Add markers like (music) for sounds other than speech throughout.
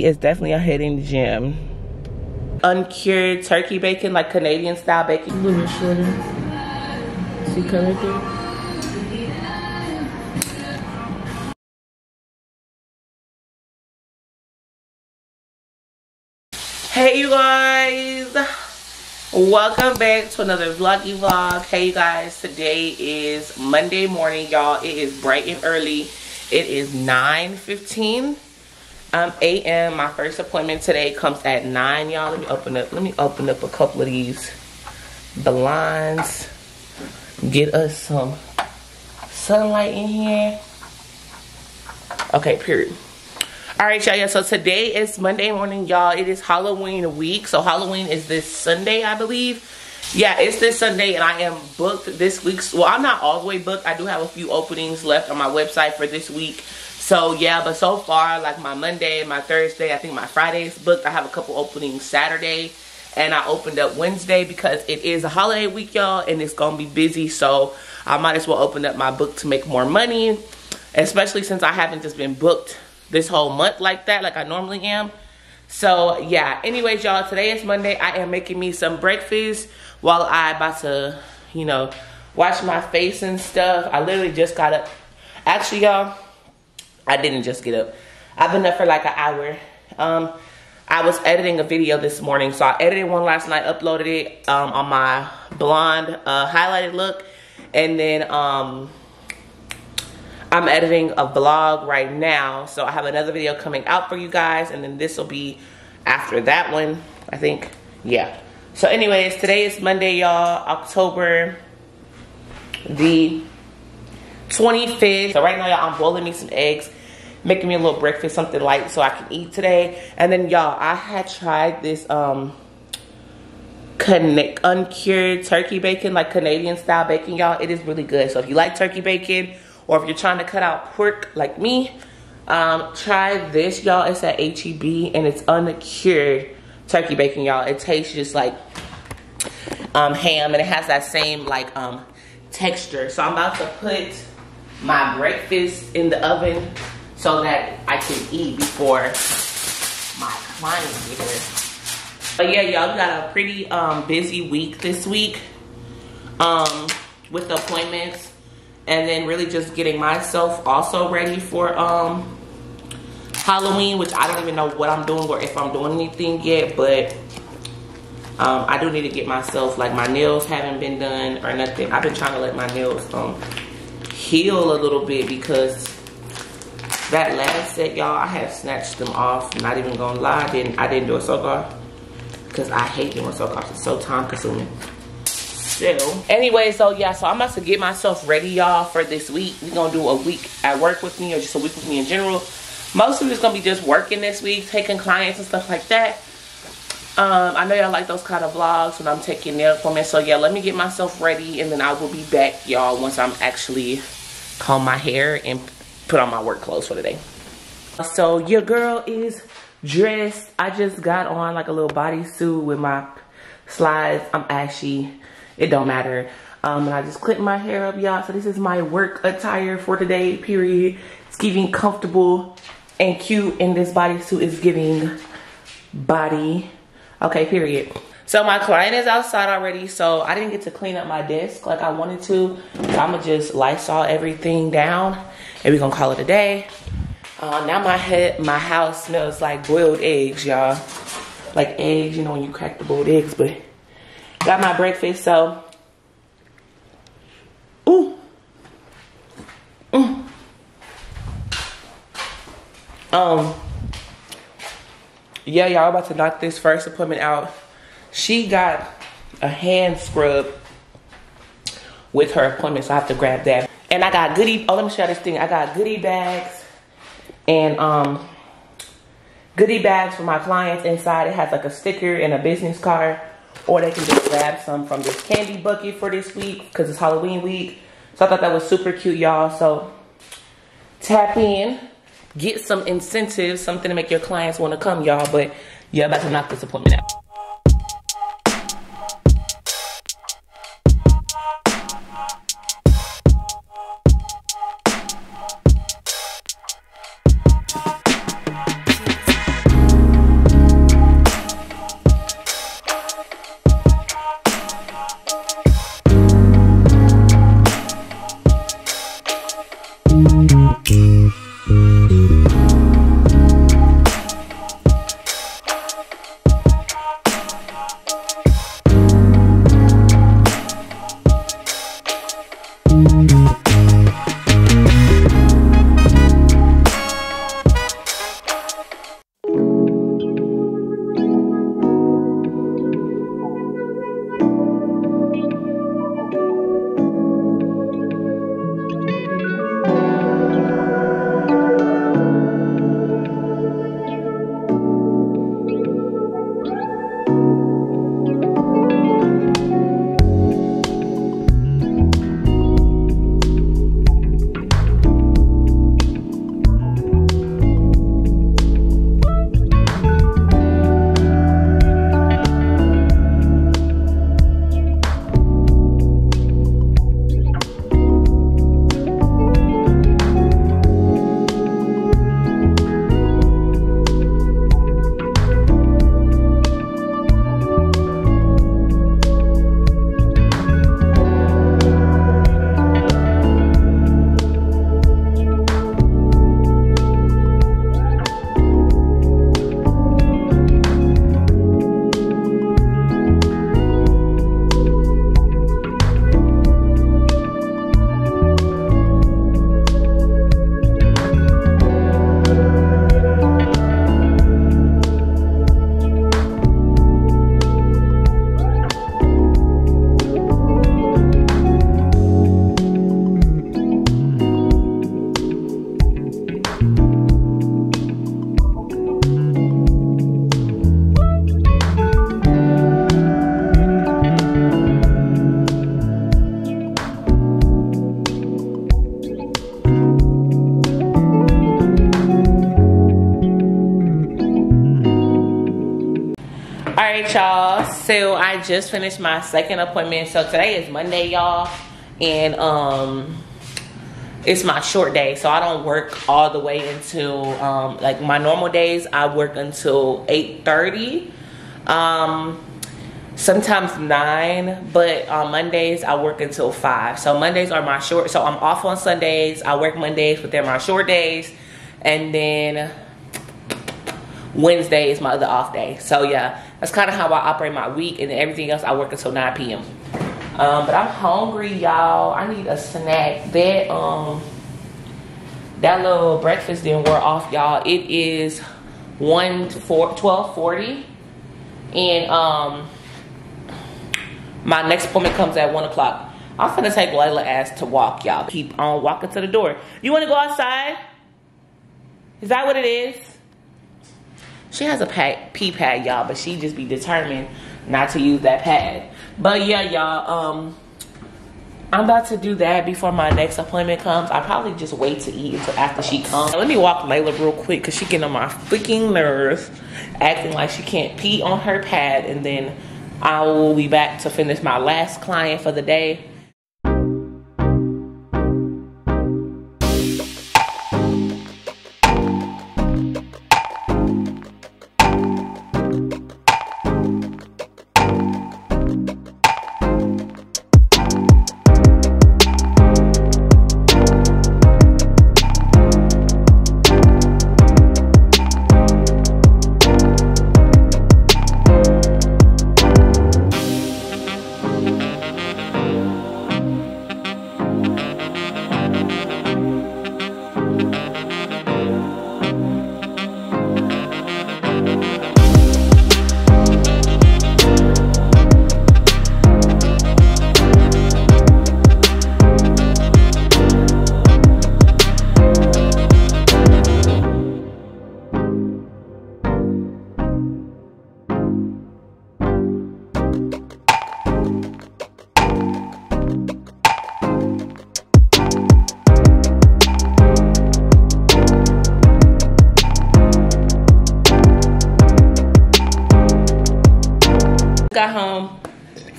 It's definitely a hitting gym. Uncured turkey bacon, like Canadian style bacon. A little bit shorter. See color here? Hey you guys, welcome back to another vloggy vlog. Hey you guys, today is Monday morning, y'all. It is bright and early. It is 9:15 um, a.m. My first appointment today comes at 9, y'all. Let me open up. Let me open up a couple of these blinds. Get us some sunlight in here. Okay, period. All right, y'all. Yeah, so today is Monday morning, y'all. It is Halloween week. So Halloween is this Sunday, I believe. Yeah, it's this Sunday, and I am booked this week. Well, I'm not all the way booked. I do have a few openings left on my website for this week. So yeah, but so far, like my Monday, my Thursday, I think my Friday is booked. I have a couple openings Saturday and I opened up Wednesday because it is a holiday week, y'all, and it's gonna be busy. So I might as well open up my book to make more money, especially since I haven't just been booked this whole month like that, like I normally am. So yeah, anyways, y'all, today is Monday. I am making me some breakfast while I about to, you know, wash my face and stuff. I literally just got up. Actually, y'all, I didn't just get up. I've been up for like an hour. Um, I was editing a video this morning. So I edited one last night, uploaded it um, on my blonde uh, highlighted look. And then um, I'm editing a vlog right now. So I have another video coming out for you guys. And then this will be after that one, I think. Yeah. So anyways, today is Monday, y'all. October the 25th. So right now, y'all, I'm boiling me some eggs, making me a little breakfast, something light so I can eat today. And then, y'all, I had tried this um connect uncured turkey bacon, like Canadian style bacon, y'all. It is really good. So if you like turkey bacon, or if you're trying to cut out pork like me, um, try this, y'all. It's at HEB, and it's uncured turkey bacon, y'all. It tastes just like um, ham, and it has that same, like, um, texture. So I'm about to put my breakfast in the oven so that I can eat before my clients get here. But yeah, y'all got a pretty um, busy week this week um, with appointments and then really just getting myself also ready for um, Halloween, which I don't even know what I'm doing or if I'm doing anything yet, but um, I do need to get myself, like my nails haven't been done or nothing. I've been trying to let my nails um, heal a little bit because that last set, y'all, I had snatched them off. Not even gonna lie, I didn't, I didn't do a soak off because I hate doing soak off. It's so time consuming. Anyway, so yeah, so I'm about to get myself ready, y'all, for this week. We're gonna do a week at work with me or just a week with me in general. Most of it's gonna be just working this week, taking clients and stuff like that. Um, I know y'all like those kind of vlogs when I'm taking nail appointments. So yeah, let me get myself ready and then I will be back, y'all, once I'm actually comb my hair and put on my work clothes for the day. So your girl is dressed. I just got on like a little bodysuit with my slides. I'm ashy. It don't matter. Um, and I just clipped my hair up, y'all. So this is my work attire for today, period. It's giving comfortable and cute. And this bodysuit is giving body. Okay, period. So my client is outside already, so I didn't get to clean up my desk like I wanted to. So I'm gonna just Lysol everything down and we're gonna call it a day. Uh, now my head, my house smells like boiled eggs, y'all. Like eggs, you know, when you crack the boiled eggs, but got my breakfast, so. Ooh. Mm. Um, yeah, y'all about to knock this first appointment out she got a hand scrub with her appointment, so I have to grab that. And I got goodie, oh, let me show you this thing. I got goodie bags and um, goodie bags for my clients. Inside it has like a sticker and a business card. Or they can just grab some from this candy bucket for this week because it's Halloween week. So I thought that was super cute, y'all. So tap in, get some incentives, something to make your clients want to come, y'all. But yeah, about to knock this appointment out. Y'all. So i just finished my second appointment. So today is monday y'all. And um it's my short day. So i don't work all the way until um like my normal days i work until 8 30 um sometimes nine but on mondays i work until five. So mondays are my short so i'm off on sundays. I work mondays but they're my short days. And then wednesday is my other off day. So yeah that's kind of how I operate my week, and everything else I work until 9 p.m. Um, but I'm hungry, y'all. I need a snack. That um, that little breakfast didn't wear off, y'all. It is 1 4, 1240, and um, my next appointment comes at 1 o'clock. I'm gonna take Layla ass to walk, y'all. Keep on walking to the door. You wanna go outside? Is that what it is? She has a pad, pee pad, y'all, but she just be determined not to use that pad. But yeah, y'all, um, I'm about to do that before my next appointment comes. I probably just wait to eat until after she comes. Let me walk Layla real quick because she getting on my freaking nerves, acting like she can't pee on her pad. And then I will be back to finish my last client for the day.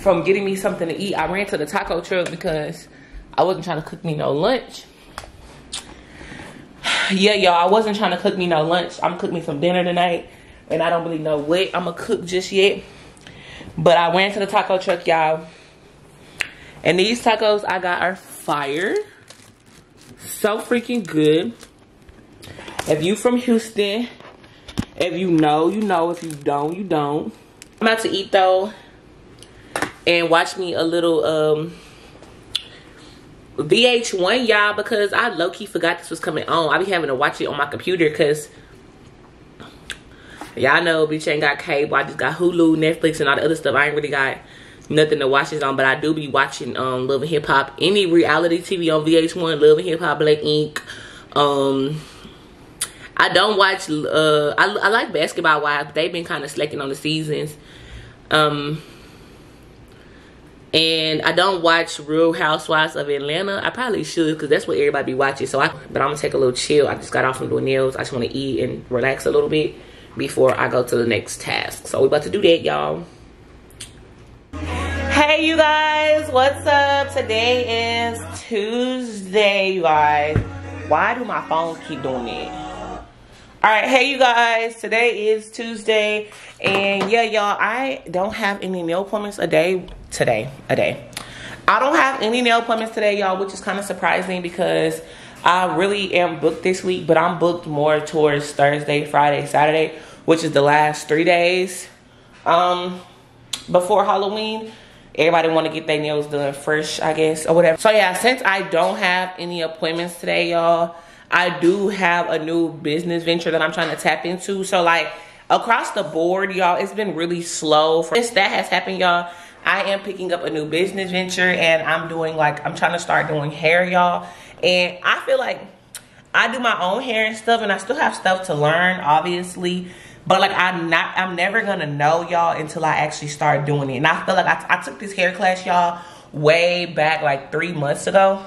From getting me something to eat, I ran to the taco truck because I wasn't trying to cook me no lunch. (sighs) yeah, y'all, I wasn't trying to cook me no lunch. I'm cooking me some dinner tonight, and I don't really know what I'm gonna cook just yet. But I went to the taco truck, y'all. And these tacos I got are fire. So freaking good. If you from Houston, if you know, you know. If you don't, you don't. I'm about to eat though and watch me a little um VH1, y'all, because I low-key forgot this was coming on. I be having to watch it on my computer because y'all know bitch ain't got cable. I just got Hulu, Netflix, and all the other stuff. I ain't really got nothing to watch this on, but I do be watching um Love and Hip Hop. Any reality TV on VH1, Love and Hip Hop, Black Ink. Um I don't watch uh I, I like basketball wives, but they've been kind of slacking on the seasons. Um and I don't watch Real Housewives of Atlanta. I probably should because that's what everybody be watching. So I, but I'm gonna take a little chill. I just got off from doing nails. I just want to eat and relax a little bit before I go to the next task. So we about to do that, y'all. Hey, you guys, what's up? Today is Tuesday, you guys. Why do my phone keep doing it? All right, hey, you guys. Today is Tuesday, and yeah, y'all, I don't have any nail appointments a day today, a day. I don't have any nail appointments today, y'all, which is kind of surprising because I really am booked this week, but I'm booked more towards Thursday, Friday, Saturday, which is the last three days um, before Halloween. Everybody want to get their nails done fresh, I guess, or whatever. So yeah, since I don't have any appointments today, y'all, I do have a new business venture that I'm trying to tap into. So like across the board, y'all, it's been really slow. Since that has happened, y'all, I am picking up a new business venture and I'm doing like, I'm trying to start doing hair, y'all. And I feel like I do my own hair and stuff and I still have stuff to learn, obviously. But like I'm not, I'm never gonna know y'all until I actually start doing it. And I feel like I, I took this hair class, y'all, way back like three months ago.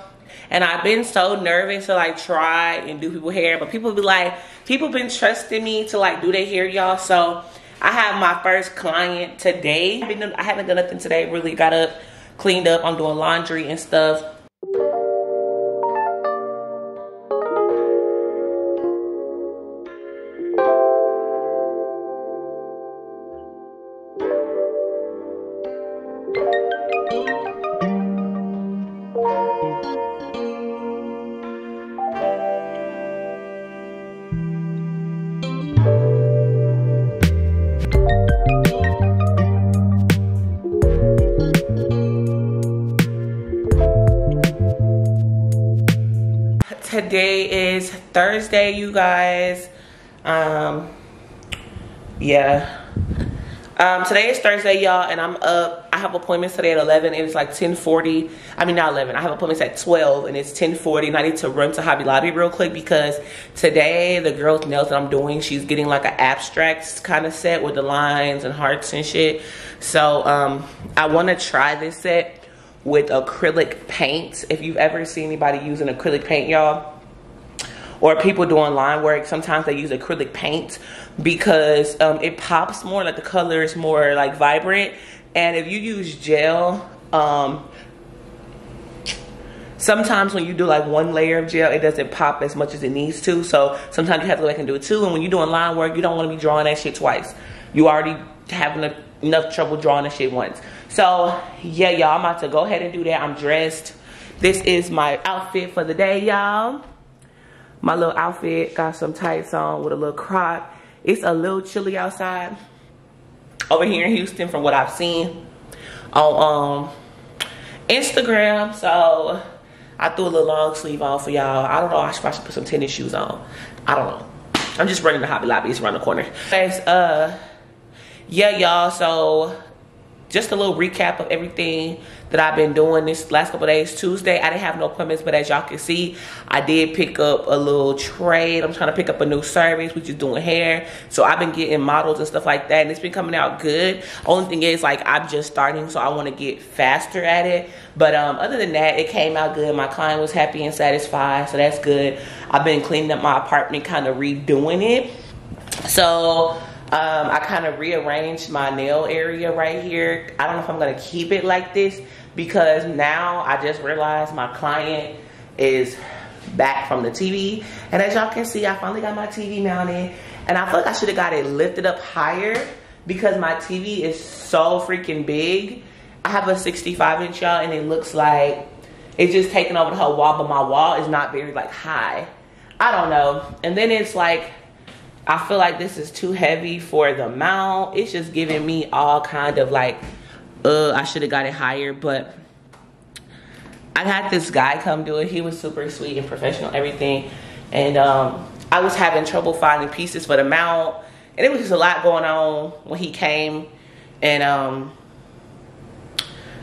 And I've been so nervous to like try and do people hair, but people be like, people been trusting me to like do their hair, y'all. So I have my first client today. I haven't done nothing today. Really got up, cleaned up. I'm doing laundry and stuff. Thursday, you guys. Um, yeah. Um, today is Thursday, y'all, and I'm up. I have appointments today at 11, and it's like 10:40. I mean, not 11. I have appointments at 12, and it's 10:40, and I need to run to Hobby Lobby real quick because today the girl's nails that I'm doing, she's getting like an abstract kind of set with the lines and hearts and shit. So um, I want to try this set with acrylic paint. If you've ever seen anybody using acrylic paint, y'all, or people doing line work, sometimes they use acrylic paint because um, it pops more, like the color is more like vibrant. And if you use gel, um, sometimes when you do like one layer of gel, it doesn't pop as much as it needs to. So sometimes you have to go back and do it too. And when you're doing line work, you don't want to be drawing that shit twice. You already having enough trouble drawing the shit once. So yeah, y'all, I'm about to go ahead and do that. I'm dressed. This is my outfit for the day, y'all. My little outfit, got some tights on with a little crop. It's a little chilly outside over here in Houston from what I've seen on um, Instagram. So I threw a little long sleeve on for y'all. I don't know, I should probably put some tennis shoes on. I don't know. I'm just running the Hobby Lobby, it's around the corner. Guys, uh, yeah, y'all, so just a little recap of everything that I've been doing this last couple days. Tuesday, I didn't have no appointments, but as y'all can see, I did pick up a little trade. I'm trying to pick up a new service, which is doing hair. So I've been getting models and stuff like that, and it's been coming out good. Only thing is, like, I'm just starting, so I want to get faster at it. But um, other than that, it came out good. My client was happy and satisfied, so that's good. I've been cleaning up my apartment, kind of redoing it. So um, I kind of rearranged my nail area right here. I don't know if I'm gonna keep it like this because now I just realized my client is back from the TV. And as y'all can see, I finally got my TV mounted. And I feel like I should have got it lifted up higher because my TV is so freaking big. I have a 65 inch y'all and it looks like it's just taking over the whole wall, but my wall is not very like high. I don't know. And then it's like I feel like this is too heavy for the mount. It's just giving me all kind of like, uh, I should have got it higher, but I had this guy come do it. He was super sweet and professional, everything. And um, I was having trouble finding pieces for the mount. And it was just a lot going on when he came. And um,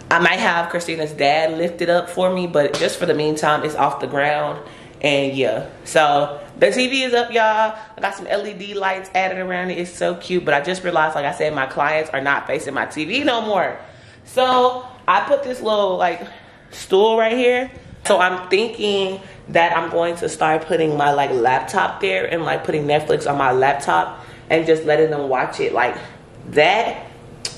I might have Christina's dad lift it up for me, but just for the meantime, it's off the ground. And yeah, so the TV is up, y'all. I got some LED lights added around it. It's so cute, but I just realized, like I said, my clients are not facing my TV no more. So I put this little like stool right here. So I'm thinking that I'm going to start putting my like laptop there and like putting Netflix on my laptop and just letting them watch it like that.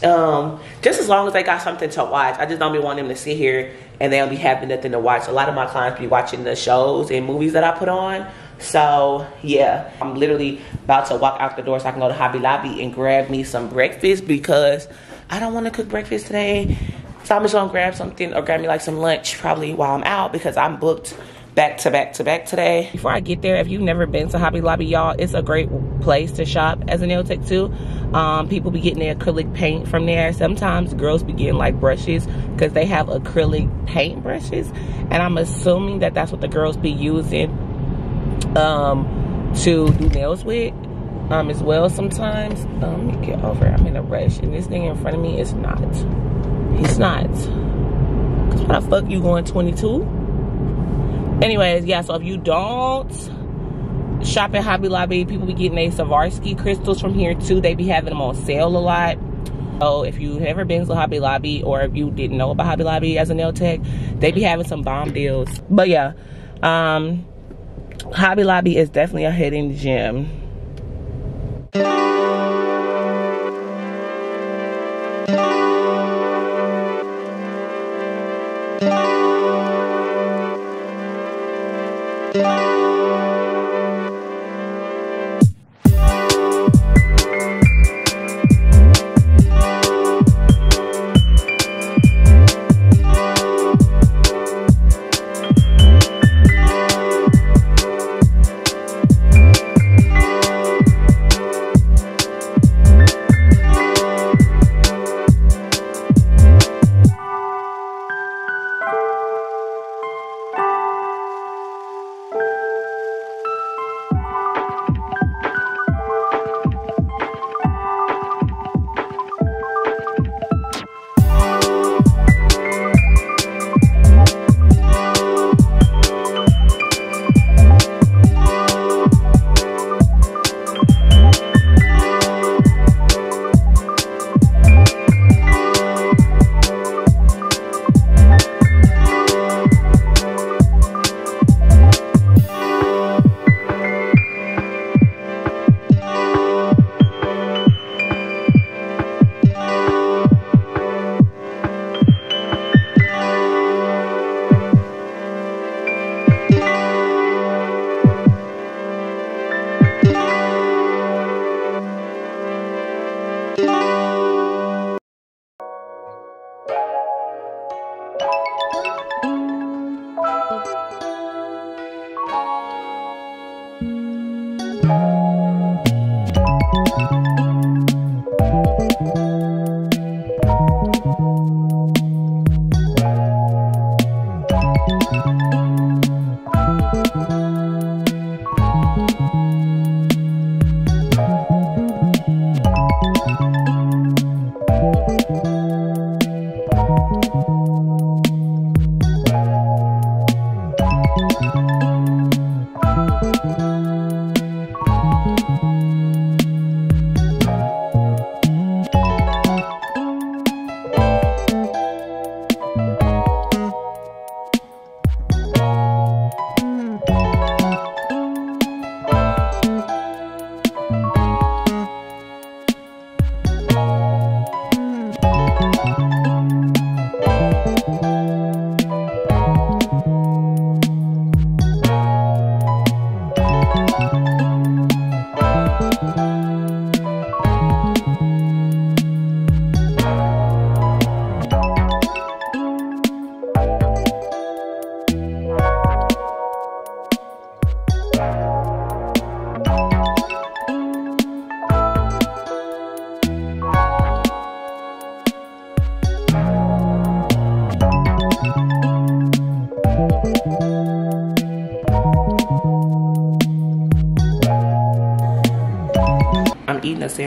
Um, just as long as they got something to watch. I just don't be wanting them to sit here and they don't be having nothing to watch. A lot of my clients be watching the shows and movies that I put on. So yeah, I'm literally about to walk out the door so I can go to Hobby Lobby and grab me some breakfast because I don't want to cook breakfast today. So I'm just gonna grab something or grab me like some lunch probably while I'm out because I'm booked back to back to back today. Before I get there, if you've never been to Hobby Lobby, y'all, it's a great place to shop as a nail tech too. Um, people be getting their acrylic paint from there. Sometimes girls be getting like brushes because they have acrylic paint brushes. And I'm assuming that that's what the girls be using um, to do nails with um, as well sometimes. Um, let me get over. I'm in a rush and this thing in front of me is not. He's not. Cause why the fuck you going 22? Anyways, yeah, so if you don't shop at Hobby Lobby, people be getting a Swarovski crystals from here too. They be having them on sale a lot. So if you've ever been to Hobby Lobby or if you didn't know about Hobby Lobby as a nail tech, they be having some bomb deals. But yeah, um, Hobby Lobby is definitely a hidden gem. Yeah.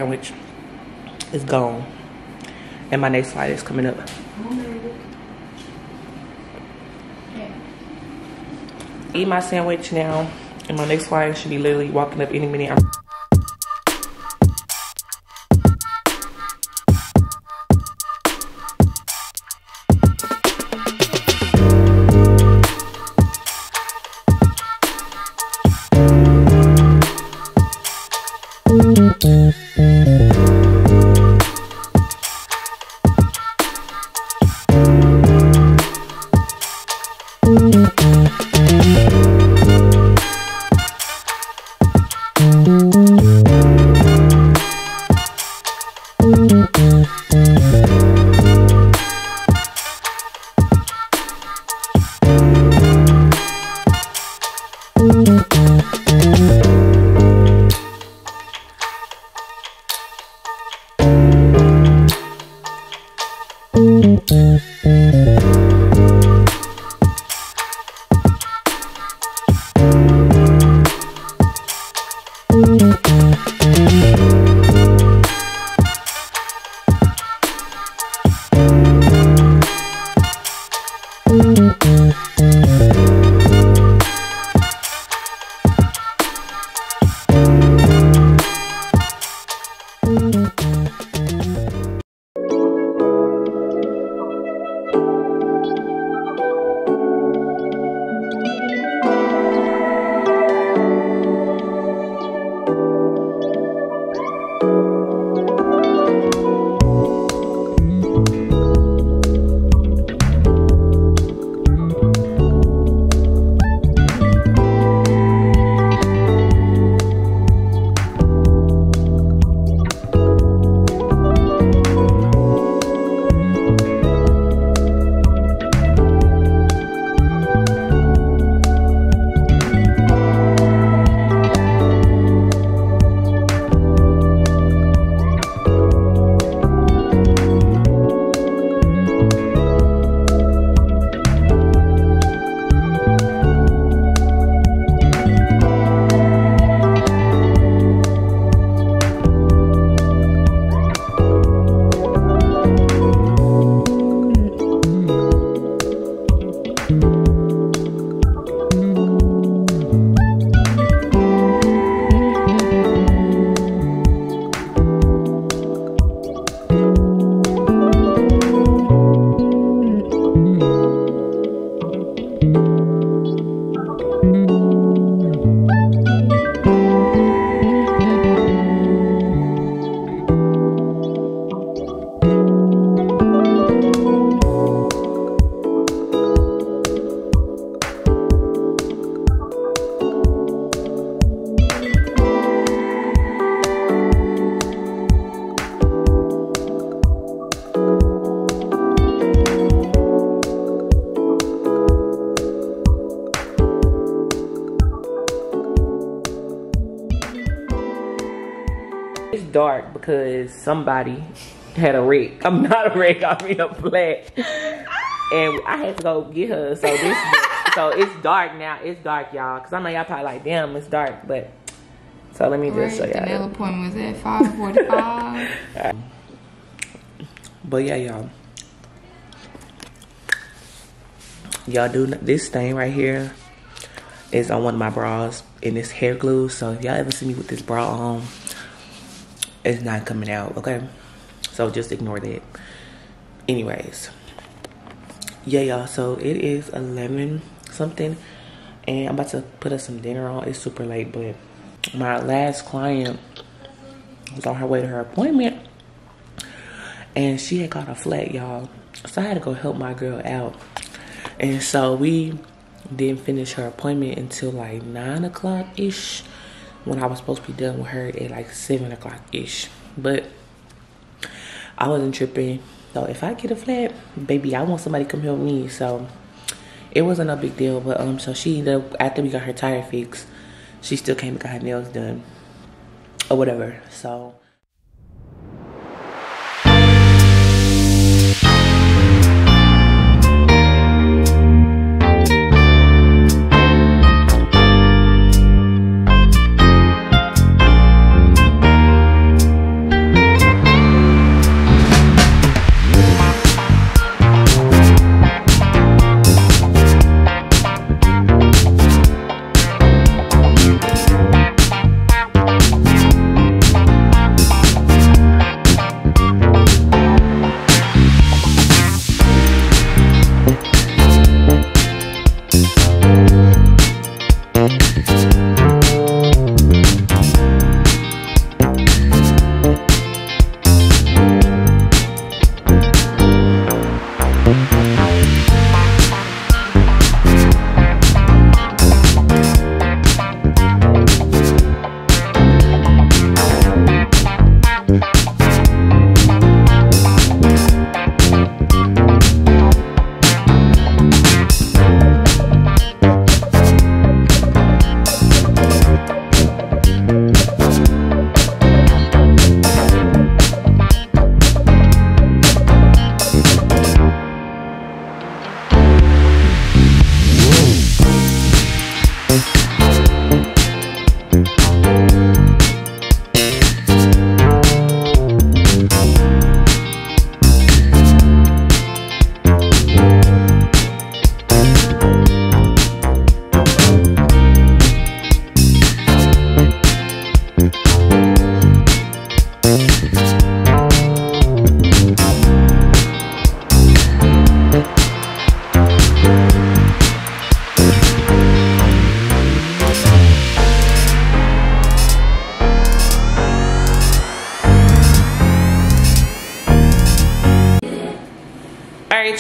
Sandwich. It's gone. And my next flight is coming up. Eat my sandwich now. And my next flight should be literally walking up any minute. I'm somebody had a wreck. I'm not a wreck. I mean a flat, and I had to go get her. So this, (laughs) so it's dark now. It's dark, y'all. Cause I know y'all probably like, damn, it's dark. But so let me just show the y'all. nail appointment was at 545. But yeah, y'all. Y'all do this thing right here is on one of my bras and it's hair glue. So if y'all ever see me with this bra on, it's not coming out, okay? So just ignore that. Anyways. Yeah, y'all. So it is 11 something. And I'm about to put us some dinner on. It's super late, but my last client was on her way to her appointment and she had got a flat, y'all. So I had to go help my girl out. And so we didn't finish her appointment until like nine o'clock ish. When I was supposed to be done with her at like seven o'clock ish. But I wasn't tripping. So if I get a flat, baby, I want somebody to come help me. So it wasn't a big deal. But um, so she ended up after we got her tire fixed, she still came and got her nails done or whatever. So.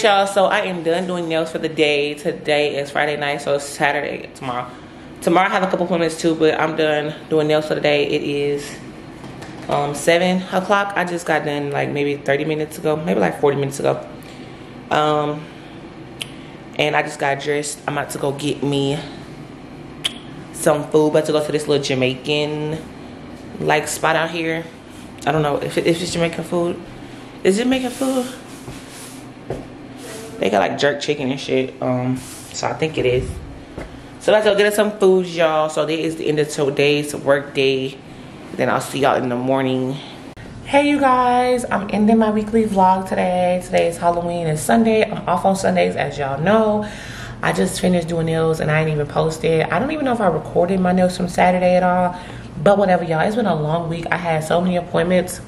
Right, y'all. So I am done doing nails for the day. Today is Friday night, so it's Saturday tomorrow. Tomorrow I have a couple appointments too, but I'm done doing nails for the day. It is um, 7 o'clock. I just got done like maybe 30 minutes ago, maybe like 40 minutes ago. Um, and I just got dressed. I'm about to go get me some food. About to go to this little Jamaican like spot out here. I don't know if, if it's Jamaican food. Is it Jamaican food? They got like jerk chicken and shit. Um, so I think it is. So let's go get us some food, y'all. So this is the end of today's work day. Then I'll see y'all in the morning. Hey you guys, I'm ending my weekly vlog today. Today is Halloween and Sunday. I'm off on Sundays as y'all know. I just finished doing nails and I ain't even posted. I don't even know if I recorded my nails from Saturday at all. But whatever y'all, it's been a long week. I had so many appointments.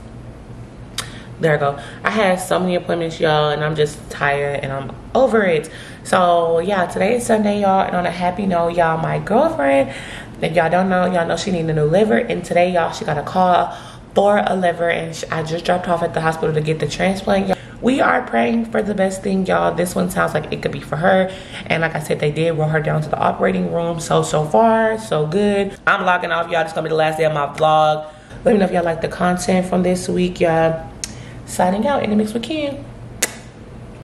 There I go. I had so many appointments y'all and I'm just tired and I'm over it. So yeah, today is Sunday y'all and on a happy note y'all, my girlfriend, if y'all don't know, y'all know she need a new liver and today y'all, she got a call for a liver and I just dropped off at the hospital to get the transplant. We are praying for the best thing, y'all. This one sounds like it could be for her. And like I said, they did roll her down to the operating room. So, so far, so good. I'm logging off, y'all. It's gonna be the last day of my vlog. Let me know if y'all like the content from this week, y'all. Signing out in the mix with Ken.